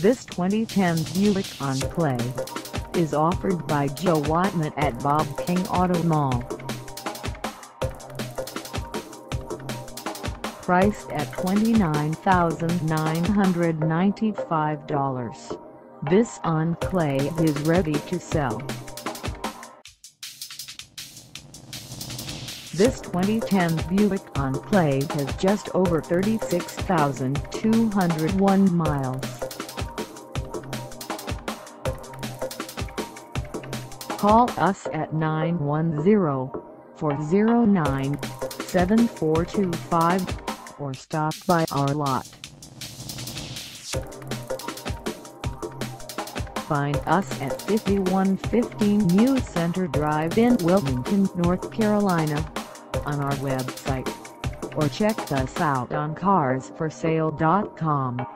This 2010 Buick Enclave is offered by Joe Wightman at Bob King Auto Mall. Priced at $29,995, this Enclave is ready to sell. This 2010 Buick Enclave has just over 36,201 miles. Call us at 910-409-7425 or stop by our lot. Find us at 5115 New Centre Drive in Wilmington, North Carolina on our website or check us out on carsforsale.com.